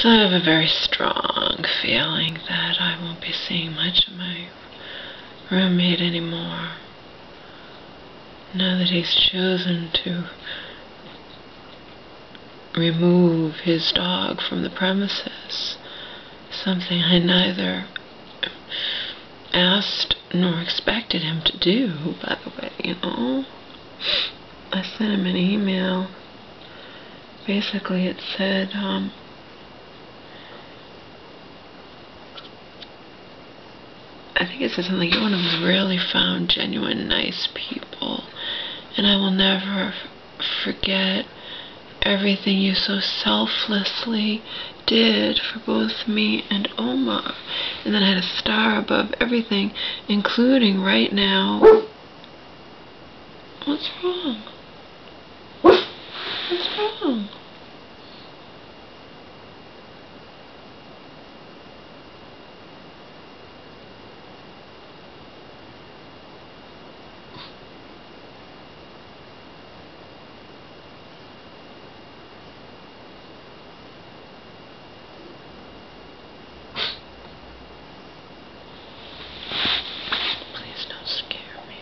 So I have a very strong feeling that I won't be seeing much of my roommate anymore. Now that he's chosen to remove his dog from the premises, something I neither asked nor expected him to do, by the way, you know. I sent him an email. Basically, it said, um, I think it said something one of the really found genuine nice people, and I will never forget everything you so selflessly did for both me and Omar. And then I had a star above everything, including right now. What's wrong? What's wrong? Please don't scare me.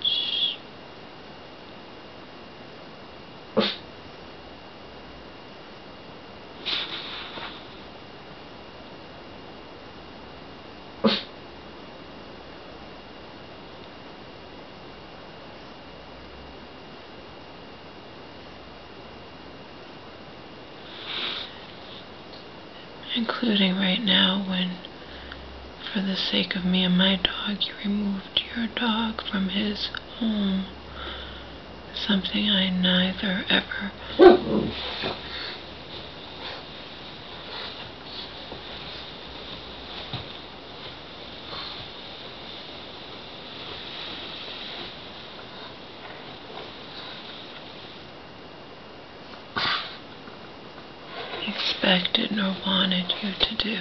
Shh. Including right now when, for the sake of me and my dog, you removed your dog from his home. Something I neither ever wanted you to do.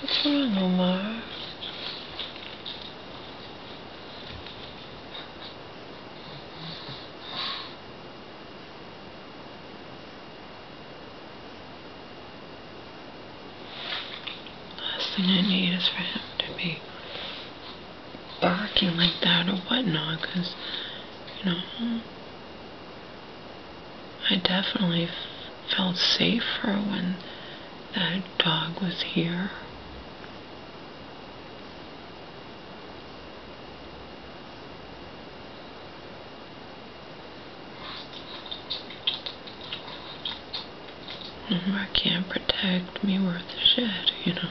What's wrong, Omar? Last thing I need is for him to be barking like that or whatnot, because, you know, I definitely felt safer when that dog was here. Omar can't protect me worth a shit, you know.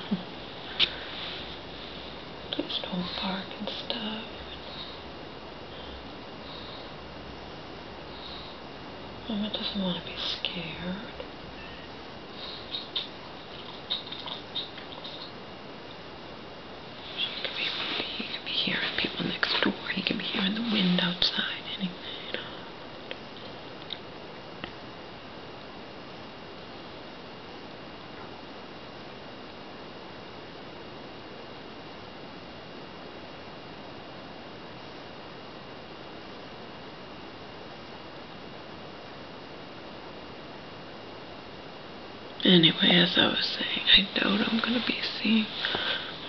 Please don't bark and stuff. Mama doesn't want to be scared. She could be, he could be hearing people next door. He could be hearing the wind outside. Anything. you know. Anyway, as I was saying, I doubt I'm going to be seeing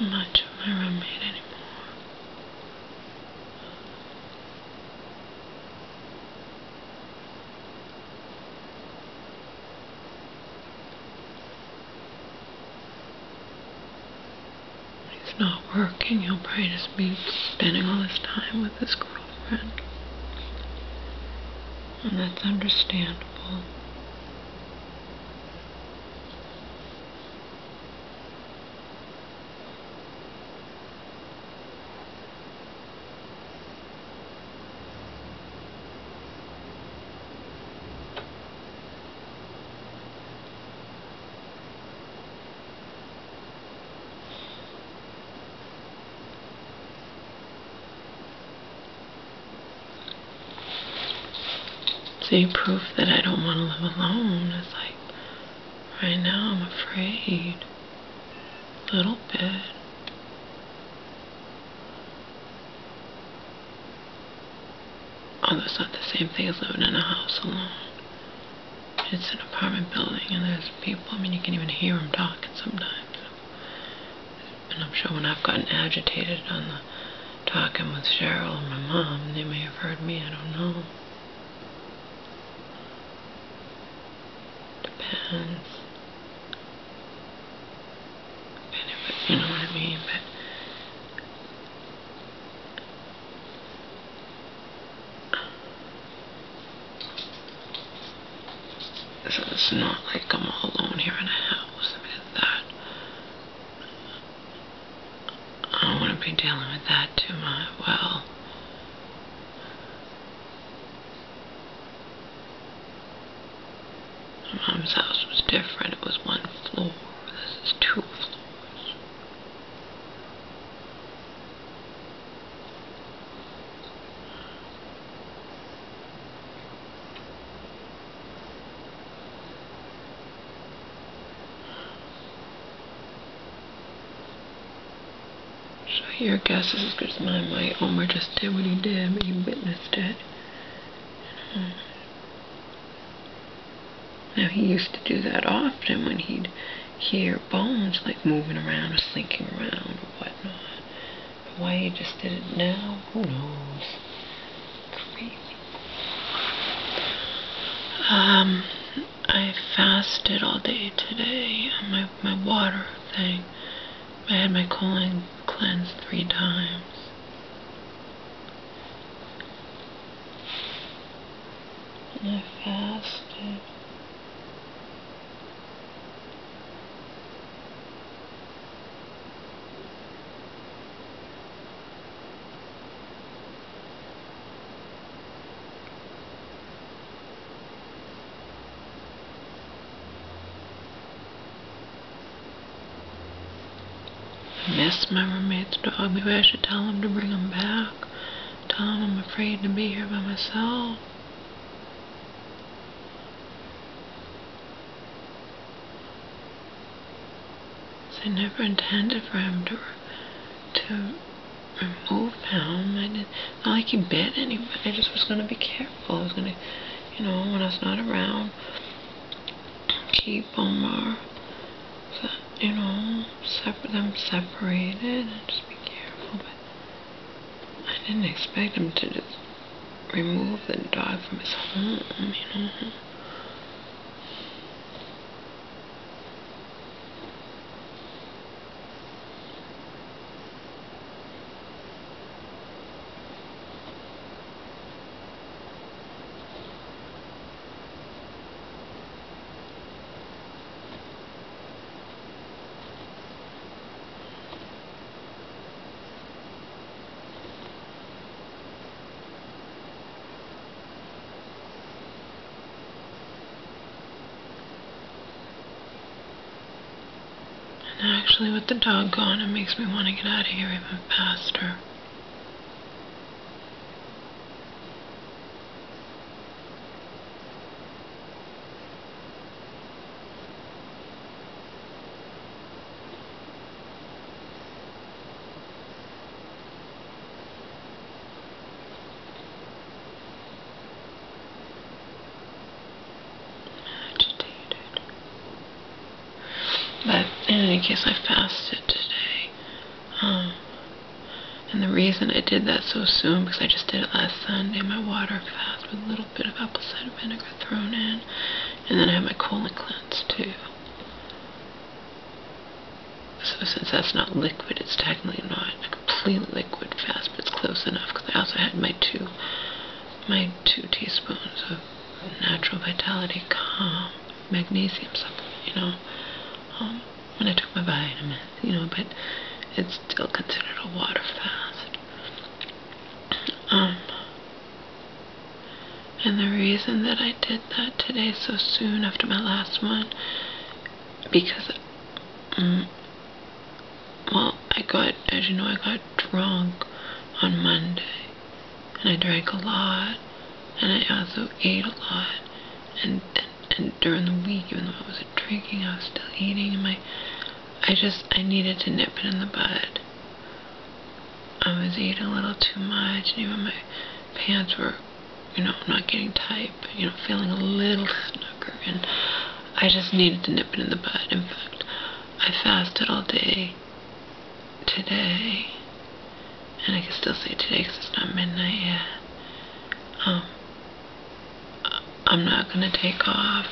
much of my roommate anymore. He's not working, he'll probably just be spending all his time with his girlfriend. And that's understandable. See, proof that I don't want to live alone is like, right now I'm afraid. A little bit. Oh, Although it's not the same thing as living in a house alone. It's an apartment building and there's people, I mean, you can even hear them talking sometimes. And I'm sure when I've gotten agitated on the talking with Cheryl and my mom, they may have heard me, I don't know. Depends. You know what I mean? But so it's not like I'm all alone here in a house. I mean, that I don't want to be dealing with that too much. Well, my mom's house was different. It was one floor. This is two floors. So your guess is as good as mine. My Omar just did what he did, but he witnessed it. Now he used to do that often when he'd hear bones like moving around or slinking around or whatnot. But why he just did it now, who knows? Crazy. Um, I fasted all day today on my, my water thing. I had my colon cleansed three times. And I fasted. Miss my roommate's dog. Maybe I should tell him to bring him back. Tell him I'm afraid to be here by myself. I never intended for him to to remove him. I did, not like he bit anybody. I just was going to be careful. I was going to, you know, when I was not around, keep him or, you know, separate them separated and just be careful. But I didn't expect him to just remove the dog from his home, you know. And actually, the dog gone, it makes me want to get out of here even faster. Agitated. But in any case, I fasted today. Um, and the reason I did that so soon, because I just did it last Sunday, my water fast with a little bit of apple cider vinegar thrown in. And then I have my colon cleanse too. So since that's not liquid, it's technically not a complete liquid fast, but it's close enough because I also had my two, my two teaspoons of natural vitality calm magnesium supplement, you know um, when I took my vitamins, you know, but it's still considered a water fast. Um, and the reason that I did that today so soon after my last one, because, um, well, I got, as you know, I got drunk on Monday, and I drank a lot and I also ate a lot. And, and and during the week, even though I wasn't drinking, I was still eating. And my, I just, I needed to nip it in the bud. I was eating a little too much, and even my pants were, you know, not getting tight, but, you know, feeling a little snugger. And I just needed to nip it in the bud. In fact, I fasted all day today. And I can still say today because it's not midnight yet. Um, I'm not going to take off.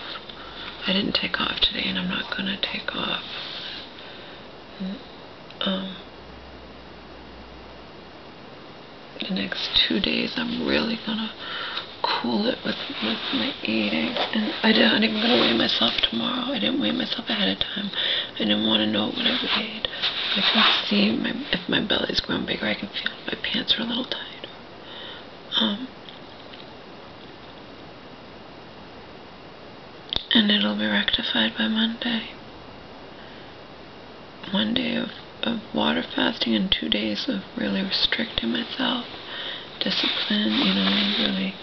I didn't take off today and I'm not going to take off. Um, the next two days I'm really to cool it with, with my eating. And I I'm even to weigh myself tomorrow. I didn't weigh myself ahead of time. I didn't want to know what I weighed. I can see my, if my belly's grown bigger. I can feel my pants are a little tighter. Um, and it'll be rectified by Monday. Monday of, of water fasting and two days of really restricting myself, discipline, you know, really,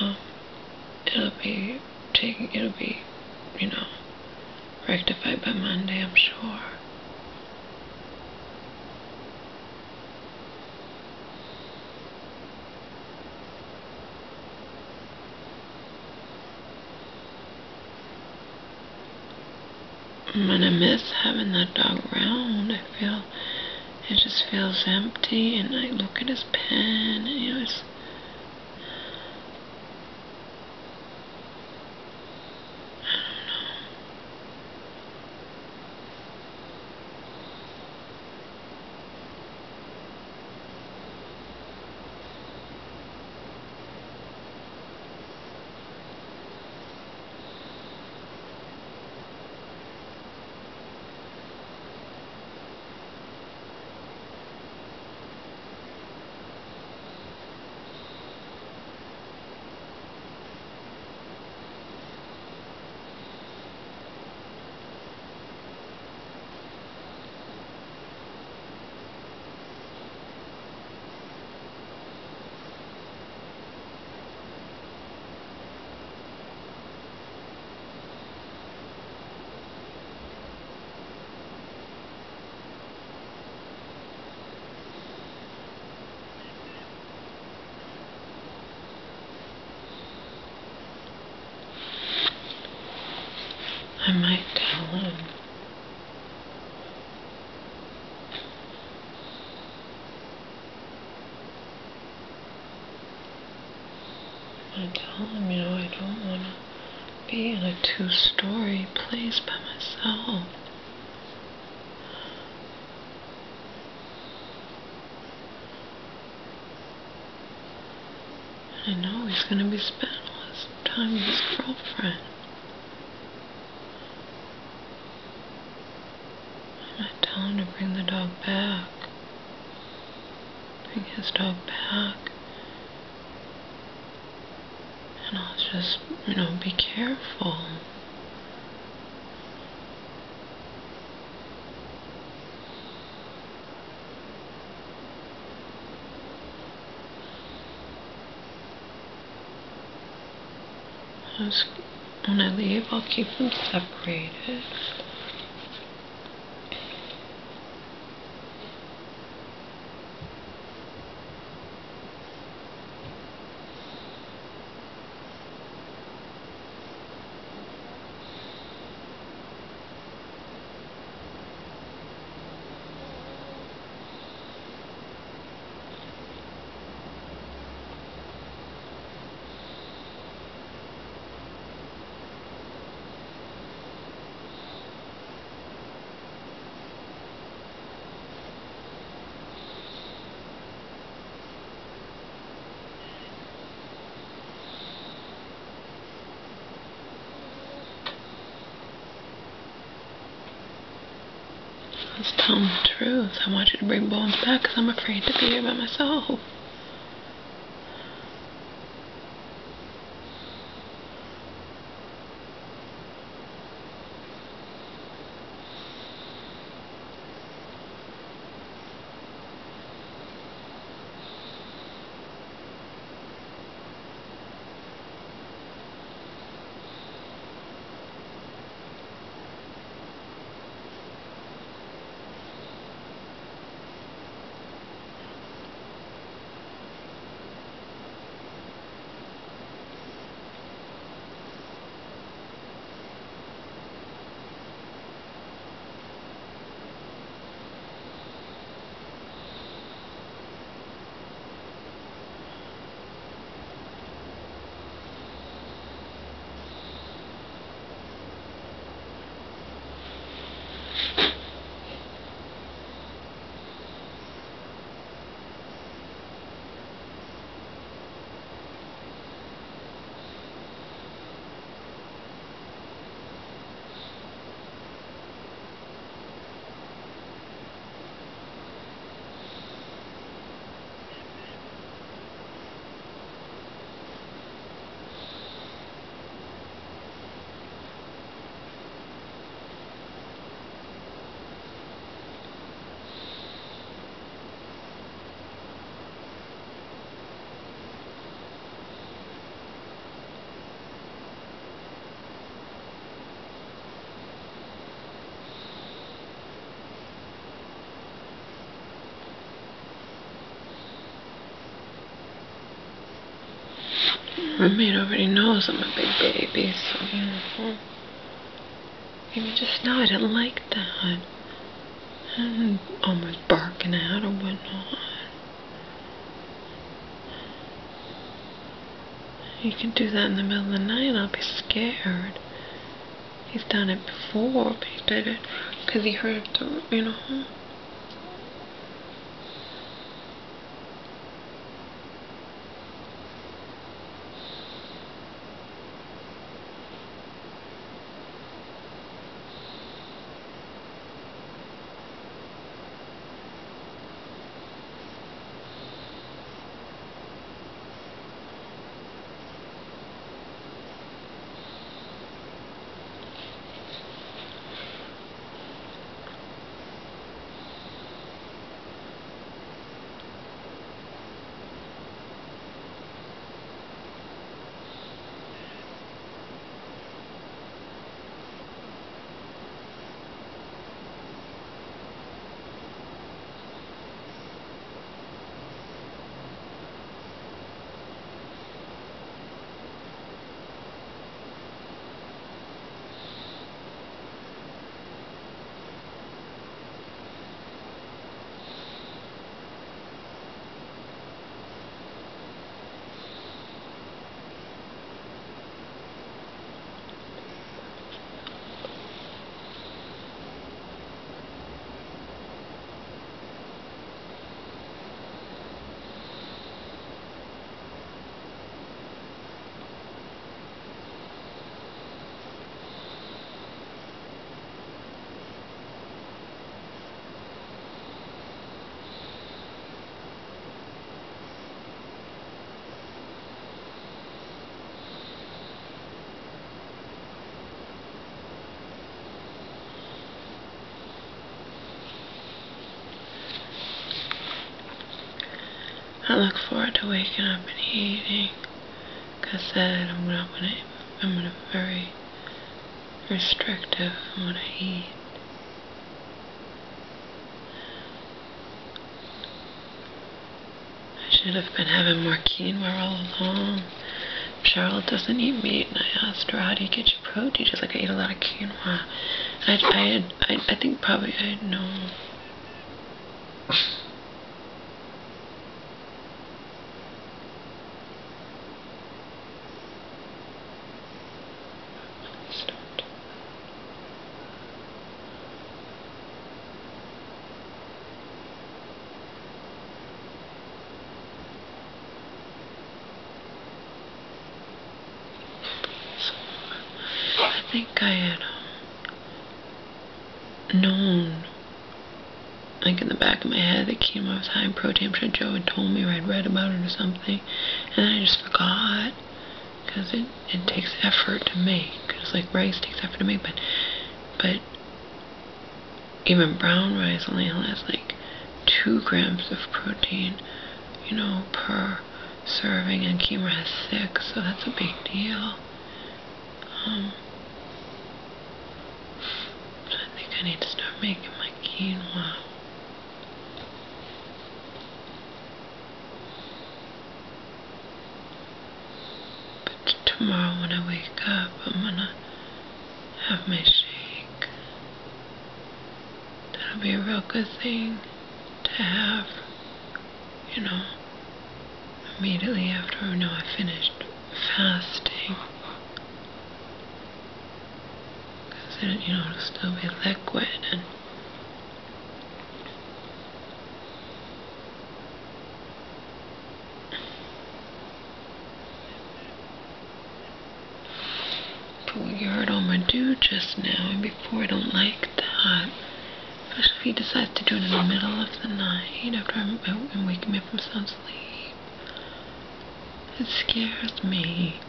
um, it'll be taking, it'll be, you know, rectified by Monday, I'm sure. When I miss having that dog around, I feel it just feels empty, and I look at his pen, and you know, it's I might tell him. I tell him, you know, I don't want to be in a two-story place by myself. I know he's going to be spending all his time with his girlfriend. I might tell him to bring the dog back. Bring his dog back. And I'll just, you know, be careful. When I leave, I'll keep them separated. Tell him the truth. I want you to bring Bones back because I'm afraid to be here by myself. Roommate already knows I'm a big baby, so you know. Maybe just now I didn't like that. And almost barking at or whatnot. You can do that in the middle of the night I'll be scared. He's done it before, but he did it because he heard the, you know. Look forward to waking up and eating. Said, I'm not gonna, I'm gonna be very restrictive in what I eat. I should have been having more quinoa all along. Cheryl doesn't eat meat, and I asked her, "How do you get your protein?" She's like, "I eat a lot of quinoa." I, I, had, I, I think probably I had known. I think I had um, known, like in the back of my head, that quinoa was high in protein. I'm sure Joe had told me or I'd read about it something. And I just forgot. Because it, it takes effort to make. It's like rice takes effort to make. But, but even brown rice only has like 2 grams of protein, you know, per serving. And quinoa has 6. So that's a big deal. Um, I think I need to start making my quinoa. But tomorrow when I wake up, I'm gonna have my shake. That'll be a real good thing to have, you know, immediately after I know I finished fasting. Because then, you know, it'll still be liquid and But what you heard Omar do just now, and before I don't like that. Especially if he decides to do it in the middle of the night after I'm, I'm waking me up from some sleep. It scares me.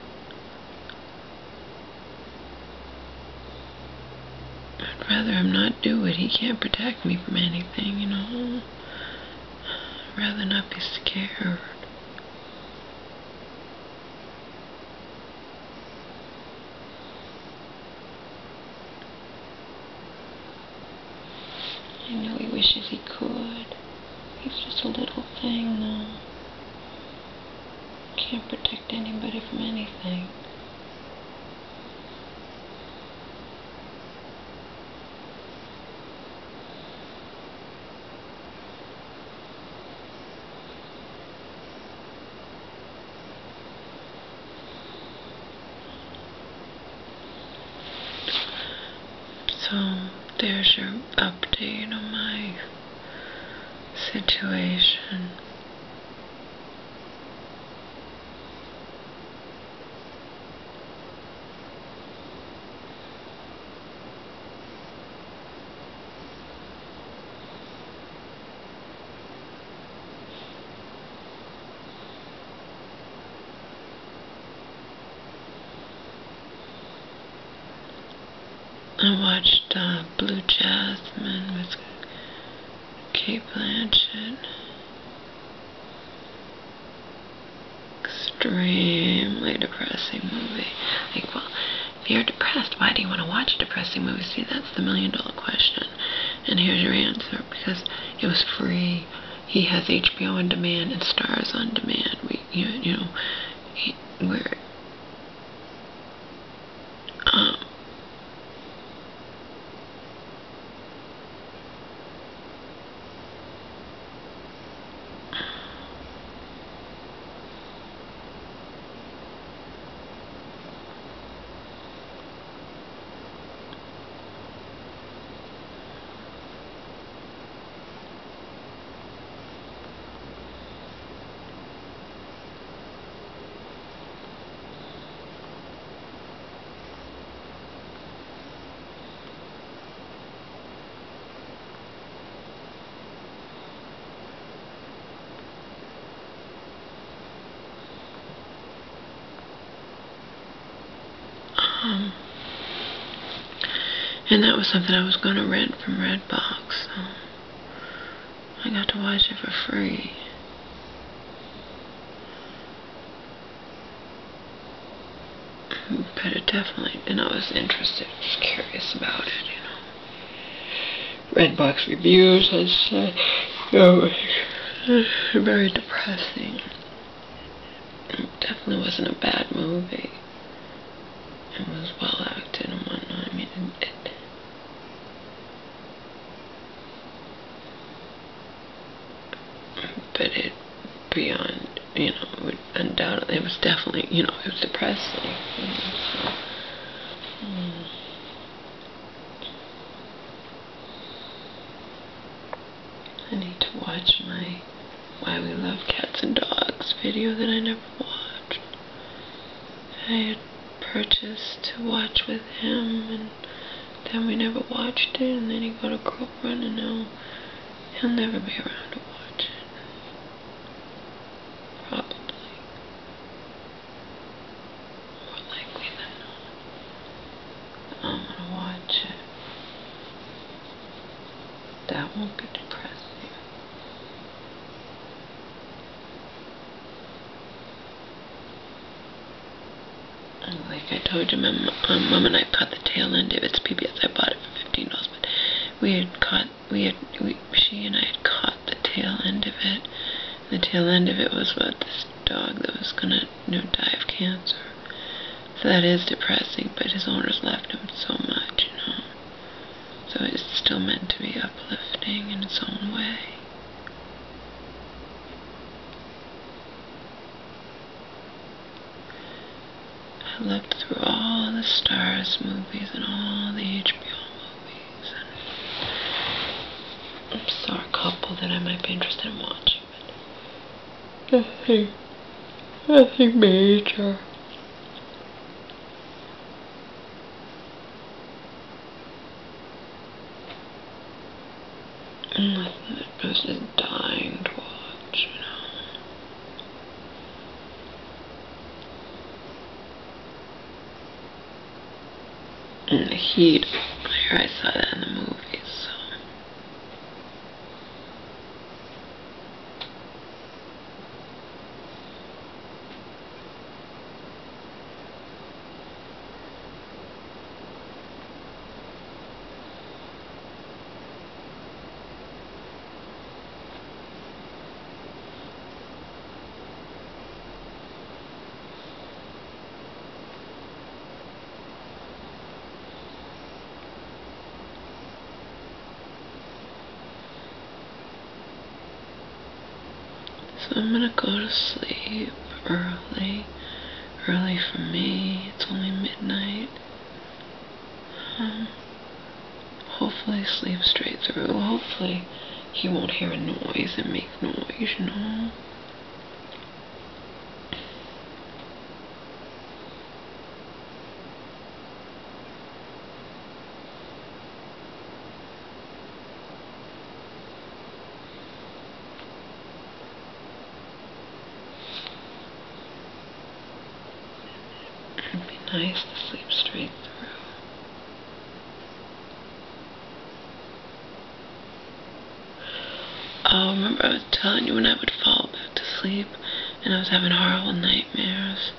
I'd rather him not do it. He can't protect me from anything, you know. I'd rather not be scared. I he he could. He's just a little thing, though. can't protect anybody from anything. So there's your update on my situation. I watched uh, Blue Jasmine with Cate Blanchett. Extremely depressing movie. Like, well, if you're depressed, why do you want to watch a depressing movie? See, that's the million dollar question. And here's your answer because it was free. He has HBO on demand and Starz on demand. We, you, you know, he, we're um, Um, and that was something I was going to rent from Redbox, so I got to watch it for free. But it definitely, and I was interested, just curious about it, you know. Redbox reviews, I said, oh, very depressing. It definitely wasn't a bad movie It was well acted and whatnot. I mean, it, it but it beyond, you know, undoubtedly, it was definitely, you know, it was depressing. You know, so. I need to watch my Why We Love Cats and Dogs video that I never watched. I had purchased to watch with him, and then we never watched it, and then he got a girlfriend, and now he'll never be around watch it. Probably. More likely than not. I'm gonna watch it. That won't be depressing. like I told you, my um, mom and I caught the tail end of its PBS. I bought it for fifteen dollars, but we had caught, we had, we, she and I had caught the tail end of it. The tail end of it was about this dog that was gonna, you know, die of cancer. So that is depressing, but his owners left him so much, you know. So it's still meant to be uplifting in its own way. I looked through the Starz movies and all the HBO movies and I saw a couple that I might be interested in watching, but nothing, nothing major. Nothing that I was just dying to watch, you know. in the heat. Here I saw that in the hopefully sleep straight through. Hopefully he won't hear a noise and make noise, you know. It'd be nice to sleep straight through. Oh, remember I was telling you when I would fall back to sleep and I was having horrible nightmares.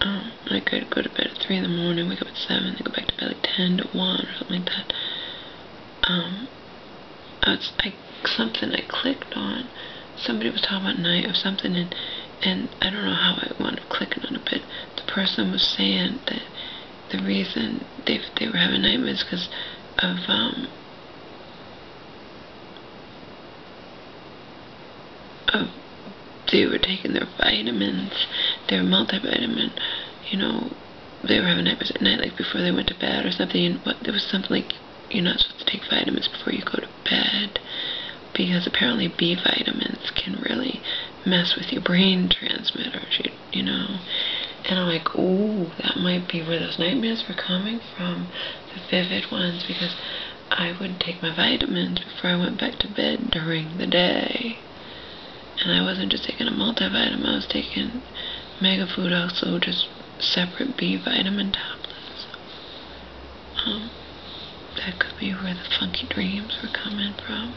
Um, I could go to bed at 3 in the morning, wake up at 7, then go back to bed like 10 to 1 or something like that. Um, I was, I, something I clicked on, somebody was talking about night or something and and I don't know how I wound up clicking on it, but the person was saying that the reason they they were having nightmares because of um of they were taking their vitamins, their multivitamin, you know, they were having nightmares at night, like before they went to bed or something. And what there was something like you're not supposed to take vitamins before you go to bed because apparently B vitamins can really mess with your brain transmitters, you, you know. And I'm like, ooh, that might be where those nightmares were coming from, the vivid ones, because I would take my vitamins before I went back to bed during the day. And I wasn't just taking a multivitamin, I was taking Mega Food also, just separate B vitamin tablets. Um, that could be where the funky dreams were coming from.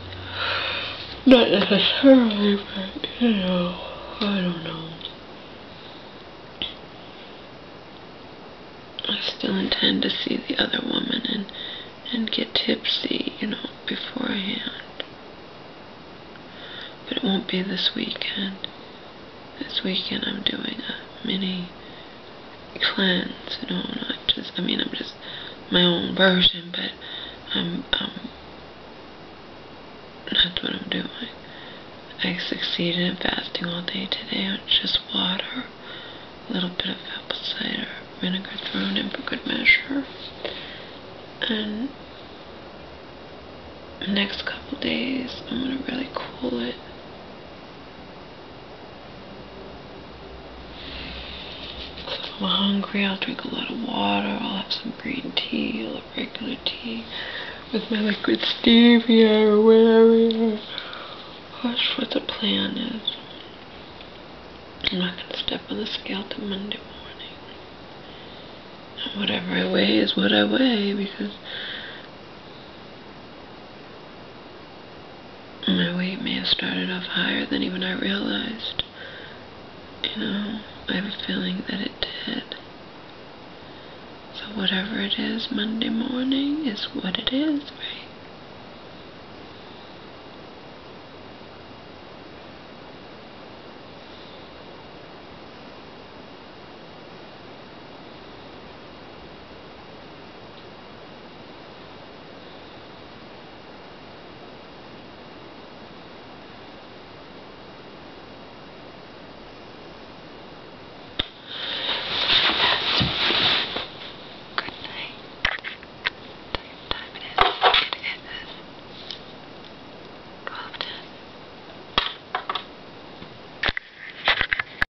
Not necessarily, but, you know, I don't know. I still intend to see the other woman and, and get tipsy, you know, beforehand. But it won't be this weekend. This weekend I'm doing a mini cleanse, you know, not just, I mean, I'm just my own version, but I'm, um, that's what I'm doing. I succeeded in fasting all day today on just water, a little bit of apple cider vinegar thrown in for good measure. And next couple days, I'm going to really cool it. If I'm hungry, I'll drink a lot of water, I'll have some green tea, have regular tea with my liquid stevia or whatever. That's what the plan is. I'm not going to step on the scale till Monday morning. And whatever I weigh is what I weigh because my weight may have started off higher than even I realized. You know, I have a feeling that it did. Whatever it is Monday morning is what it is?